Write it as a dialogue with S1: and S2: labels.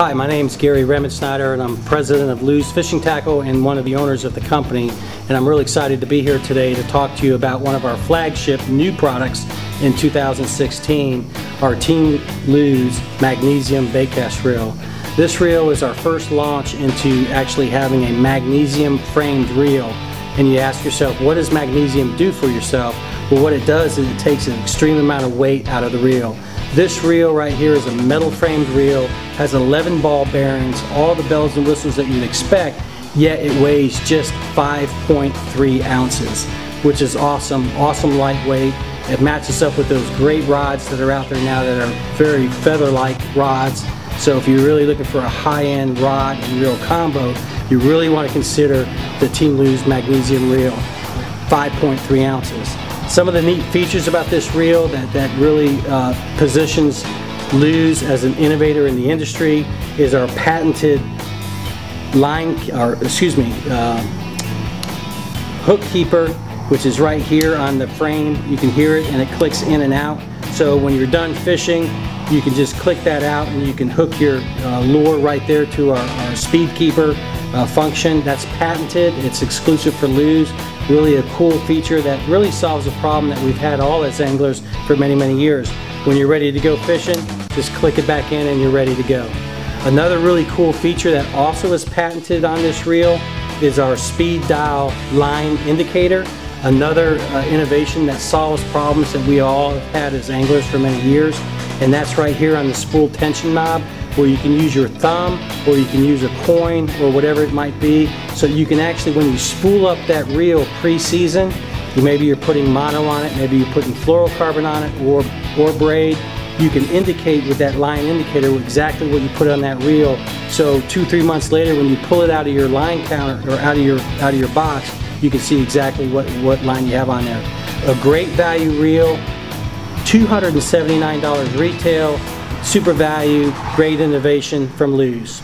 S1: Hi, my name is Gary Remensnyder and I'm president of Lew's Fishing Tackle and one of the owners of the company. And I'm really excited to be here today to talk to you about one of our flagship new products in 2016, our Team Lew's Magnesium Baitcast Reel. This reel is our first launch into actually having a magnesium framed reel. And you ask yourself, what does magnesium do for yourself? Well, what it does is it takes an extreme amount of weight out of the reel. This reel right here is a metal framed reel, has 11 ball bearings, all the bells and whistles that you'd expect, yet it weighs just 5.3 ounces, which is awesome, awesome lightweight. It matches up with those great rods that are out there now that are very feather-like rods. So if you're really looking for a high-end rod and reel combo, you really want to consider the Team Lew's Magnesium Reel, 5.3 ounces. Some of the neat features about this reel that, that really uh, positions Lew's as an innovator in the industry is our patented line, or excuse me, uh, hook keeper, which is right here on the frame. You can hear it and it clicks in and out. So when you're done fishing, you can just click that out and you can hook your uh, lure right there to our, our speed keeper uh, function. That's patented, it's exclusive for Lew's. Really a cool feature that really solves a problem that we've had all as anglers for many, many years. When you're ready to go fishing, just click it back in and you're ready to go. Another really cool feature that also is patented on this reel is our speed dial line indicator. Another uh, innovation that solves problems that we all have had as anglers for many years. And that's right here on the spool tension knob where you can use your thumb or you can use a coin or whatever it might be. So you can actually, when you spool up that reel pre-season, you, maybe you're putting mono on it, maybe you're putting fluorocarbon on it or, or braid, you can indicate with that line indicator exactly what you put on that reel. So two, three months later when you pull it out of your line counter or out of your, out of your box, you can see exactly what, what line you have on there. A great value reel, $279 retail, super value, great innovation from Lew's.